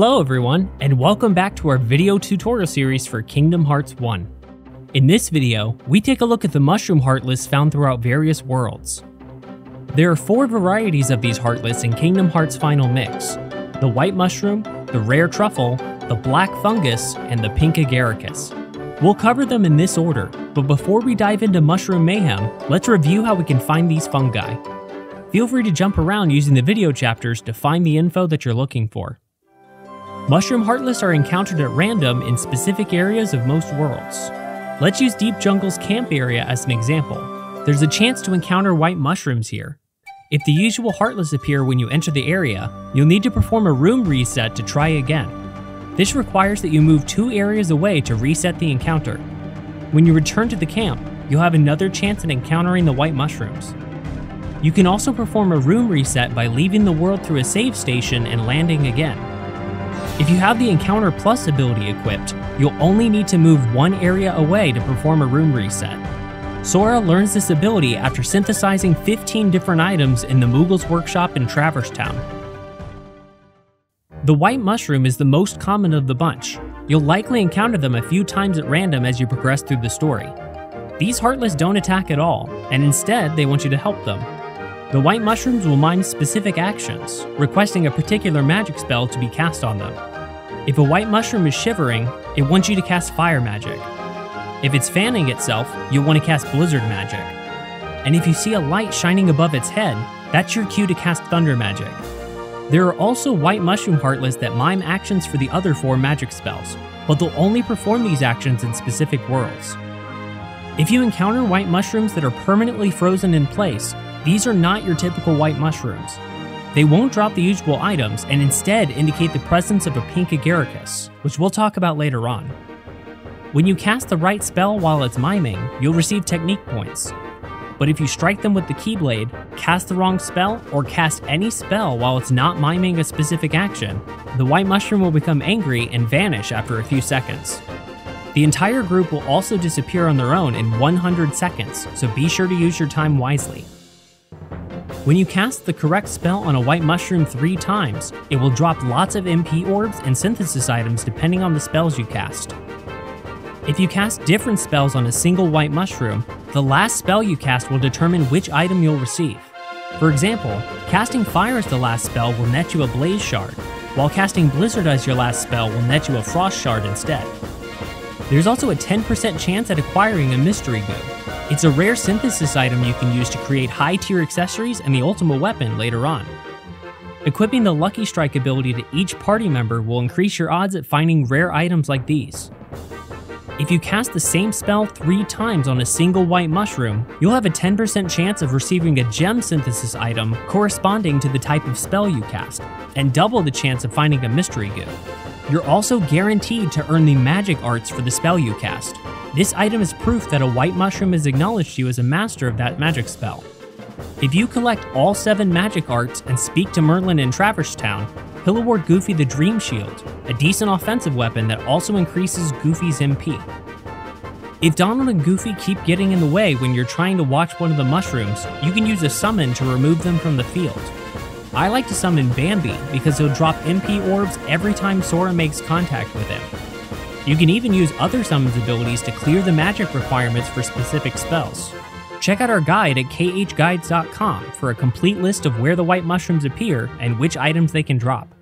Hello everyone, and welcome back to our video tutorial series for Kingdom Hearts 1. In this video, we take a look at the mushroom heartless found throughout various worlds. There are four varieties of these heartless in Kingdom Hearts Final Mix. The white mushroom, the rare truffle, the black fungus, and the pink agaricus. We'll cover them in this order, but before we dive into mushroom mayhem, let's review how we can find these fungi. Feel free to jump around using the video chapters to find the info that you're looking for. Mushroom Heartless are encountered at random in specific areas of most worlds. Let's use Deep Jungle's camp area as an example. There's a chance to encounter white mushrooms here. If the usual Heartless appear when you enter the area, you'll need to perform a room reset to try again. This requires that you move two areas away to reset the encounter. When you return to the camp, you'll have another chance at encountering the white mushrooms. You can also perform a room reset by leaving the world through a save station and landing again. If you have the Encounter Plus ability equipped, you'll only need to move one area away to perform a room reset. Sora learns this ability after synthesizing 15 different items in the Moogle's workshop in Traverse Town. The white mushroom is the most common of the bunch. You'll likely encounter them a few times at random as you progress through the story. These Heartless don't attack at all, and instead they want you to help them. The white mushrooms will mime specific actions, requesting a particular magic spell to be cast on them. If a white mushroom is shivering, it wants you to cast fire magic. If it's fanning itself, you'll want to cast blizzard magic. And if you see a light shining above its head, that's your cue to cast thunder magic. There are also white mushroom heartless that mime actions for the other four magic spells, but they'll only perform these actions in specific worlds. If you encounter white mushrooms that are permanently frozen in place, these are not your typical white mushrooms. They won't drop the usual items and instead indicate the presence of a pink agaricus, which we'll talk about later on. When you cast the right spell while it's miming, you'll receive technique points. But if you strike them with the Keyblade, cast the wrong spell, or cast any spell while it's not miming a specific action, the white mushroom will become angry and vanish after a few seconds. The entire group will also disappear on their own in 100 seconds, so be sure to use your time wisely. When you cast the correct spell on a white mushroom three times, it will drop lots of MP orbs and synthesis items depending on the spells you cast. If you cast different spells on a single white mushroom, the last spell you cast will determine which item you'll receive. For example, casting Fire as the last spell will net you a Blaze Shard, while casting Blizzard as your last spell will net you a Frost Shard instead. There's also a 10% chance at acquiring a Mystery Goo, it's a rare synthesis item you can use to create high tier accessories and the ultimate weapon later on. Equipping the Lucky Strike ability to each party member will increase your odds at finding rare items like these. If you cast the same spell three times on a single white mushroom, you'll have a 10% chance of receiving a gem synthesis item corresponding to the type of spell you cast, and double the chance of finding a mystery goo. You're also guaranteed to earn the magic arts for the spell you cast, this item is proof that a white mushroom has acknowledged you as a master of that magic spell. If you collect all 7 magic arts and speak to Merlin in Traverse Town, he'll award Goofy the Dream Shield, a decent offensive weapon that also increases Goofy's MP. If Donald and Goofy keep getting in the way when you're trying to watch one of the mushrooms, you can use a summon to remove them from the field. I like to summon Bambi because he'll drop MP orbs every time Sora makes contact with him. You can even use other summons abilities to clear the magic requirements for specific spells. Check out our guide at khguides.com for a complete list of where the white mushrooms appear and which items they can drop.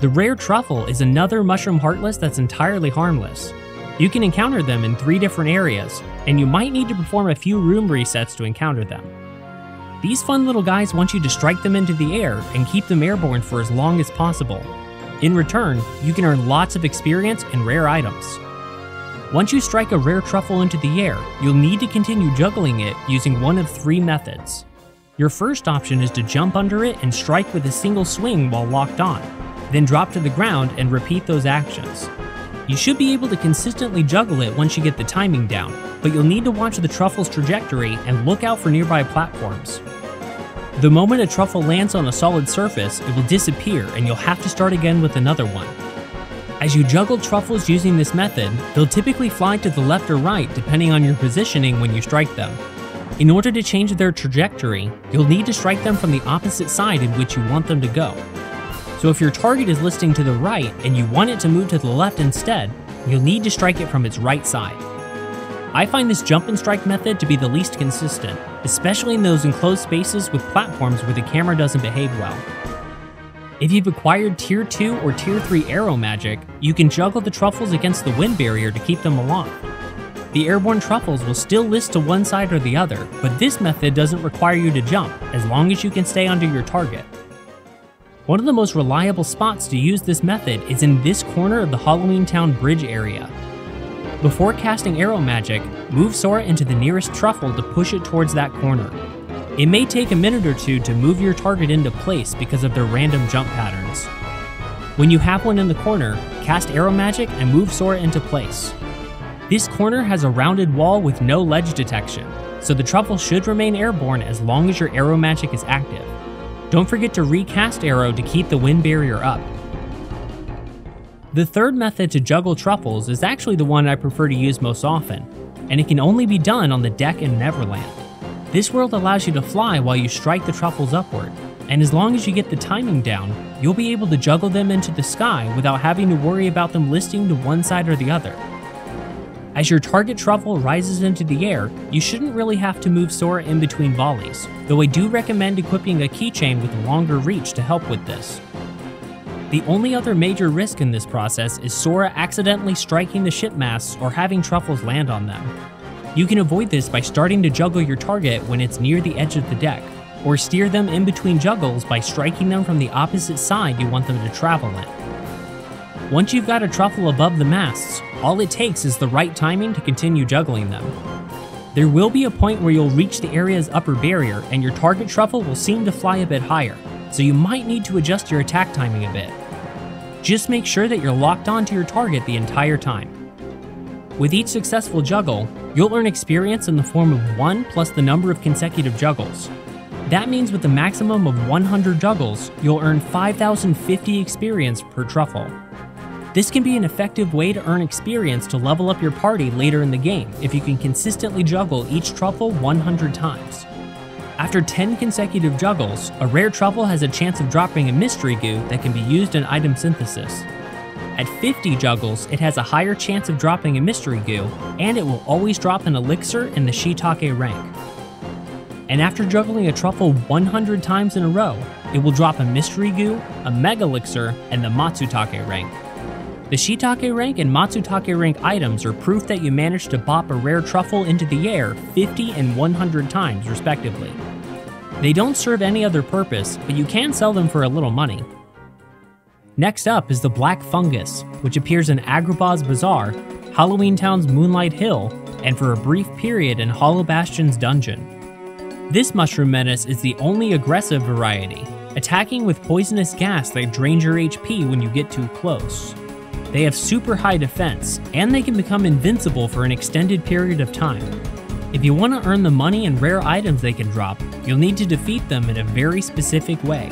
The rare truffle is another mushroom heartless that's entirely harmless. You can encounter them in three different areas, and you might need to perform a few room resets to encounter them. These fun little guys want you to strike them into the air and keep them airborne for as long as possible, in return, you can earn lots of experience and rare items. Once you strike a rare truffle into the air, you'll need to continue juggling it using one of three methods. Your first option is to jump under it and strike with a single swing while locked on, then drop to the ground and repeat those actions. You should be able to consistently juggle it once you get the timing down, but you'll need to watch the truffle's trajectory and look out for nearby platforms. The moment a truffle lands on a solid surface, it will disappear and you'll have to start again with another one. As you juggle truffles using this method, they'll typically fly to the left or right depending on your positioning when you strike them. In order to change their trajectory, you'll need to strike them from the opposite side in which you want them to go. So if your target is listing to the right and you want it to move to the left instead, you'll need to strike it from its right side. I find this jump and strike method to be the least consistent, especially in those enclosed spaces with platforms where the camera doesn't behave well. If you've acquired Tier 2 or Tier 3 Aero magic, you can juggle the truffles against the wind barrier to keep them aloft. The airborne truffles will still list to one side or the other, but this method doesn't require you to jump, as long as you can stay under your target. One of the most reliable spots to use this method is in this corner of the Halloween Town bridge area. Before casting Aero magic, move Sora into the nearest truffle to push it towards that corner. It may take a minute or two to move your target into place because of their random jump patterns. When you have one in the corner, cast Aero magic and move Sora into place. This corner has a rounded wall with no ledge detection, so the truffle should remain airborne as long as your Aero magic is active. Don't forget to recast Aero to keep the wind barrier up. The third method to juggle truffles is actually the one I prefer to use most often, and it can only be done on the deck in Neverland. This world allows you to fly while you strike the truffles upward, and as long as you get the timing down, you'll be able to juggle them into the sky without having to worry about them listing to one side or the other. As your target truffle rises into the air, you shouldn't really have to move Sora in between volleys, though I do recommend equipping a keychain with longer reach to help with this. The only other major risk in this process is Sora accidentally striking the ship masts or having truffles land on them. You can avoid this by starting to juggle your target when it's near the edge of the deck, or steer them in between juggles by striking them from the opposite side you want them to travel in. Once you've got a truffle above the masts, all it takes is the right timing to continue juggling them. There will be a point where you'll reach the area's upper barrier and your target truffle will seem to fly a bit higher, so you might need to adjust your attack timing a bit. Just make sure that you're locked onto your target the entire time. With each successful juggle, you'll earn experience in the form of 1 plus the number of consecutive juggles. That means with a maximum of 100 juggles, you'll earn 5050 experience per truffle. This can be an effective way to earn experience to level up your party later in the game if you can consistently juggle each truffle 100 times. After 10 consecutive juggles, a rare truffle has a chance of dropping a mystery goo that can be used in item synthesis. At 50 juggles, it has a higher chance of dropping a mystery goo, and it will always drop an elixir in the Shiitake rank. And after juggling a truffle 100 times in a row, it will drop a mystery goo, a mega elixir, and the Matsutake rank. The Shiitake rank and Matsutake rank items are proof that you managed to bop a rare truffle into the air 50 and 100 times, respectively. They don't serve any other purpose, but you can sell them for a little money. Next up is the Black Fungus, which appears in Agrabah's Bazaar, Halloween Town's Moonlight Hill, and for a brief period in Hollow Bastion's dungeon. This mushroom menace is the only aggressive variety, attacking with poisonous gas that drains your HP when you get too close. They have super high defense, and they can become invincible for an extended period of time. If you want to earn the money and rare items they can drop, you'll need to defeat them in a very specific way.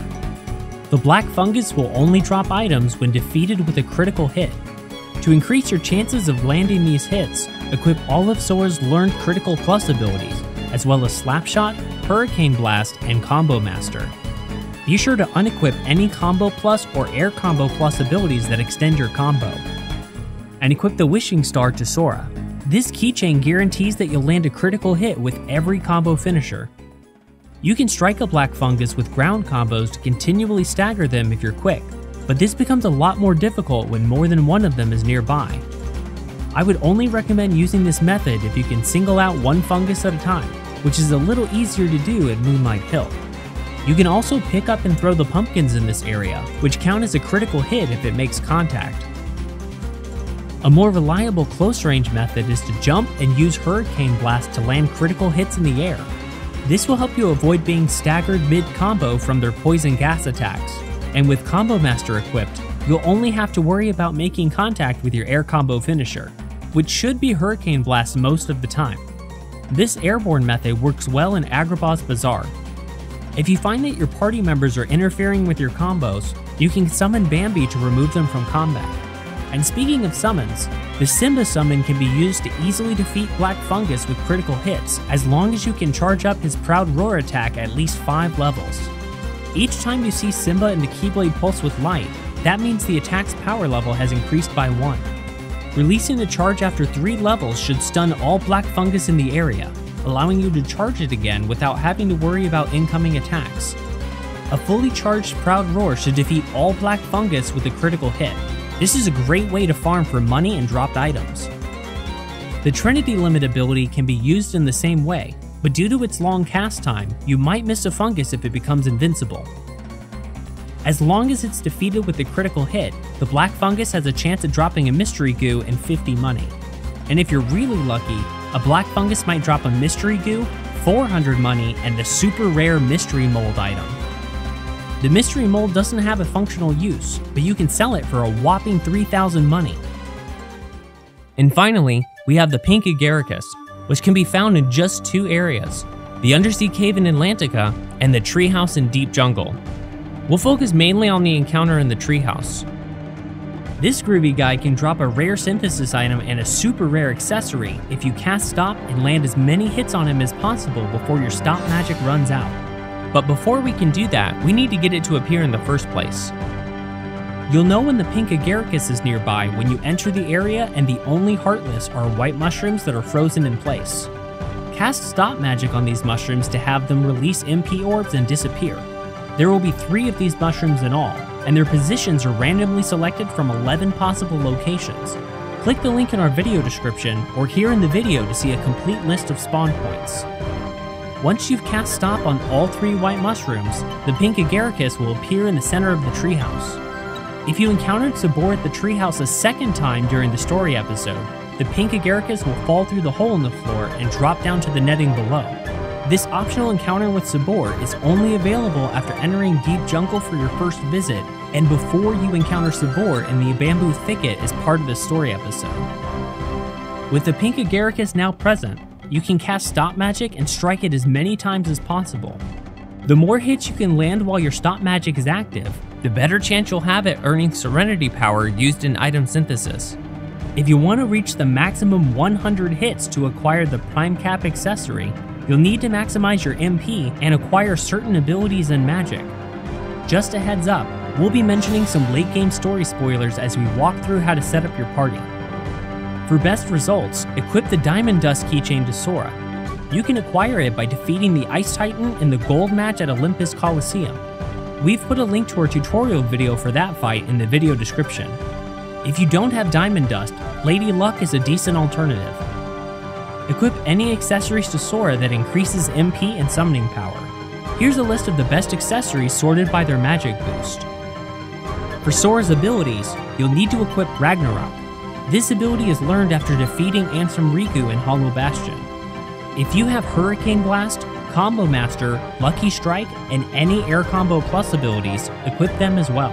The Black Fungus will only drop items when defeated with a critical hit. To increase your chances of landing these hits, equip all of Sora's learned Critical Plus abilities, as well as Slapshot, Hurricane Blast, and Combo Master. Be sure to unequip any Combo Plus or Air Combo Plus abilities that extend your combo. And equip the Wishing Star to Sora. This keychain guarantees that you'll land a critical hit with every combo finisher. You can strike a Black Fungus with ground combos to continually stagger them if you're quick, but this becomes a lot more difficult when more than one of them is nearby. I would only recommend using this method if you can single out one fungus at a time, which is a little easier to do at Moonlight Hill. You can also pick up and throw the pumpkins in this area, which count as a critical hit if it makes contact. A more reliable close range method is to jump and use Hurricane Blast to land critical hits in the air. This will help you avoid being staggered mid-combo from their poison gas attacks, and with Combo Master equipped, you'll only have to worry about making contact with your air combo finisher, which should be Hurricane Blast most of the time. This airborne method works well in Agrabah's Bazaar, if you find that your party members are interfering with your combos, you can summon Bambi to remove them from combat. And speaking of summons, the Simba summon can be used to easily defeat Black Fungus with critical hits, as long as you can charge up his Proud Roar attack at least 5 levels. Each time you see Simba and the Keyblade pulse with light, that means the attack's power level has increased by 1. Releasing the charge after 3 levels should stun all black fungus in the area, allowing you to charge it again without having to worry about incoming attacks. A fully charged Proud Roar should defeat all black fungus with a critical hit. This is a great way to farm for money and dropped items. The Trinity Limit ability can be used in the same way, but due to its long cast time, you might miss a fungus if it becomes invincible. As long as it's defeated with a critical hit, the black fungus has a chance at dropping a mystery goo and 50 money. And if you're really lucky, a black fungus might drop a mystery goo, 400 money, and the super rare mystery mold item. The mystery mold doesn't have a functional use, but you can sell it for a whopping 3000 money. And finally, we have the pink Agaricus, which can be found in just two areas the undersea cave in Atlantica and the treehouse in Deep Jungle. We'll focus mainly on the encounter in the treehouse. This groovy guy can drop a rare synthesis item and a super rare accessory if you cast stop and land as many hits on him as possible before your stop magic runs out. But before we can do that, we need to get it to appear in the first place. You'll know when the pink agaricus is nearby when you enter the area and the only heartless are white mushrooms that are frozen in place. Cast stop magic on these mushrooms to have them release MP orbs and disappear. There will be three of these mushrooms in all, and their positions are randomly selected from 11 possible locations. Click the link in our video description or here in the video to see a complete list of spawn points. Once you've cast stop on all three white mushrooms, the pink agaricus will appear in the center of the treehouse. If you encountered Sabor at the treehouse a second time during the story episode, the pink agaricus will fall through the hole in the floor and drop down to the netting below. This optional encounter with Sabor is only available after entering Deep Jungle for your first visit and before you encounter Sabor in the bamboo thicket as part of the story episode. With the pink agaricus now present, you can cast stop magic and strike it as many times as possible. The more hits you can land while your stop magic is active, the better chance you'll have at earning Serenity power used in item synthesis. If you want to reach the maximum 100 hits to acquire the Prime Cap accessory, you'll need to maximize your MP and acquire certain abilities and magic. Just a heads up, we'll be mentioning some late game story spoilers as we walk through how to set up your party. For best results, equip the Diamond Dust keychain to Sora. You can acquire it by defeating the Ice Titan in the gold match at Olympus Coliseum. We've put a link to our tutorial video for that fight in the video description. If you don't have Diamond Dust, Lady Luck is a decent alternative. Equip any accessories to Sora that increases MP and summoning power. Here's a list of the best accessories sorted by their magic boost. For Sora's abilities, you'll need to equip Ragnarok. This ability is learned after defeating Ansem Riku in Hollow Bastion. If you have Hurricane Blast, Combo Master, Lucky Strike, and any Air Combo Plus abilities, equip them as well.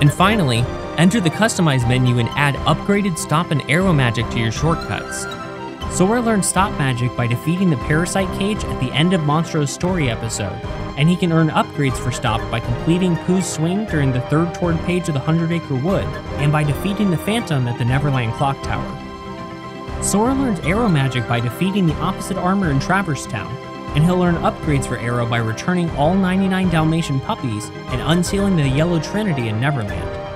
And finally, enter the Customize menu and add upgraded Stop and Aero magic to your shortcuts. Sora learned Stop Magic by defeating the Parasite Cage at the end of Monstro's story episode, and he can earn upgrades for Stop by completing Pooh's Swing during the third torn page of the Hundred Acre Wood, and by defeating the Phantom at the Neverland Clock Tower. Sora learns Aero Magic by defeating the opposite armor in Traverse Town, and he'll earn upgrades for Aero by returning all 99 Dalmatian puppies and unsealing the Yellow Trinity in Neverland.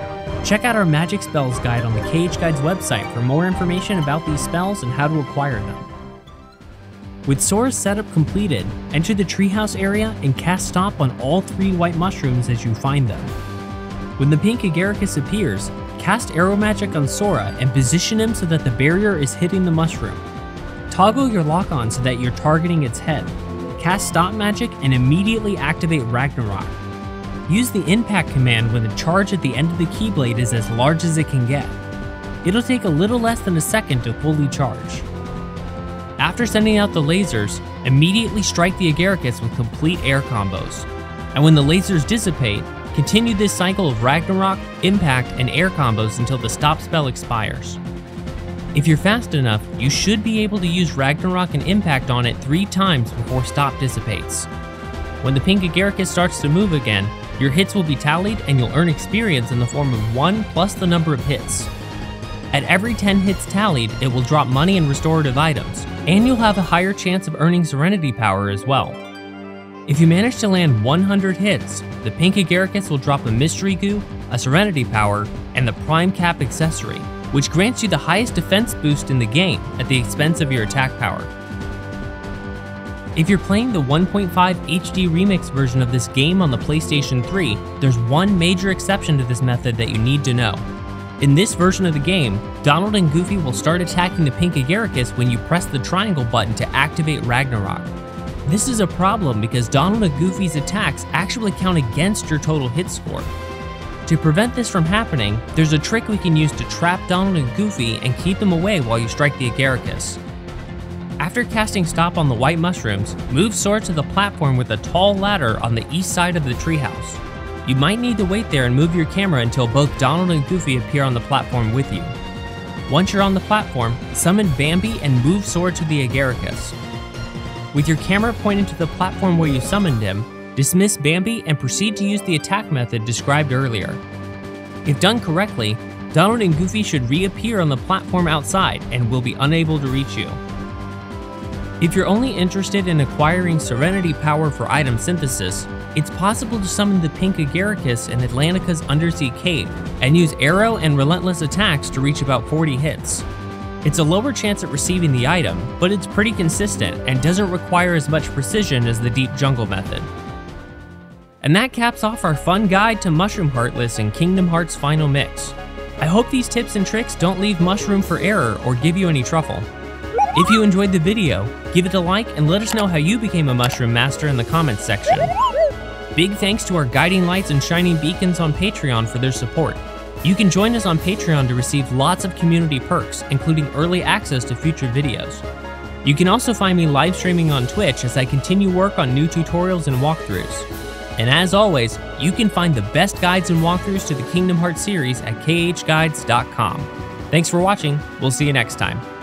Check out our Magic Spells guide on the KH Guides website for more information about these spells and how to acquire them. With Sora's setup completed, enter the treehouse area and cast stop on all three white mushrooms as you find them. When the pink Agaricus appears, cast Aero magic on Sora and position him so that the barrier is hitting the mushroom. Toggle your lock on so that you're targeting its head. Cast stop magic and immediately activate Ragnarok, Use the impact command when the charge at the end of the Keyblade is as large as it can get. It'll take a little less than a second to fully charge. After sending out the lasers, immediately strike the Agaricus with complete air combos. And when the lasers dissipate, continue this cycle of Ragnarok, Impact, and air combos until the stop spell expires. If you're fast enough, you should be able to use Ragnarok and Impact on it three times before stop dissipates. When the pink Agaricus starts to move again, your hits will be tallied and you'll earn experience in the form of 1 plus the number of hits. At every 10 hits tallied, it will drop money and restorative items, and you'll have a higher chance of earning Serenity power as well. If you manage to land 100 hits, the Pink Agaricus will drop a Mystery Goo, a Serenity Power, and the Prime Cap accessory, which grants you the highest defense boost in the game at the expense of your attack power. If you're playing the 1.5 HD remix version of this game on the PlayStation 3, there's one major exception to this method that you need to know. In this version of the game, Donald and Goofy will start attacking the Pink Agaricus when you press the triangle button to activate Ragnarok. This is a problem because Donald and Goofy's attacks actually count against your total hit score. To prevent this from happening, there's a trick we can use to trap Donald and Goofy and keep them away while you strike the Agaricus. After casting stop on the white mushrooms, move Sora to the platform with a tall ladder on the east side of the treehouse. You might need to wait there and move your camera until both Donald and Goofy appear on the platform with you. Once you're on the platform, summon Bambi and move Sora to the Agaricus. With your camera pointed to the platform where you summoned him, dismiss Bambi and proceed to use the attack method described earlier. If done correctly, Donald and Goofy should reappear on the platform outside and will be unable to reach you. If you're only interested in acquiring Serenity power for item synthesis, it's possible to summon the Pink Agaricus in Atlantica's Undersea Cave and use Aero and relentless attacks to reach about 40 hits. It's a lower chance at receiving the item, but it's pretty consistent and doesn't require as much precision as the Deep Jungle method. And that caps off our fun guide to Mushroom Heartless in Kingdom Hearts Final Mix. I hope these tips and tricks don't leave mushroom for error or give you any truffle. If you enjoyed the video, give it a like and let us know how you became a Mushroom Master in the comments section. Big thanks to our guiding lights and shining beacons on Patreon for their support. You can join us on Patreon to receive lots of community perks, including early access to future videos. You can also find me live streaming on Twitch as I continue work on new tutorials and walkthroughs. And as always, you can find the best guides and walkthroughs to the Kingdom Hearts series at khguides.com. Thanks for watching, we'll see you next time.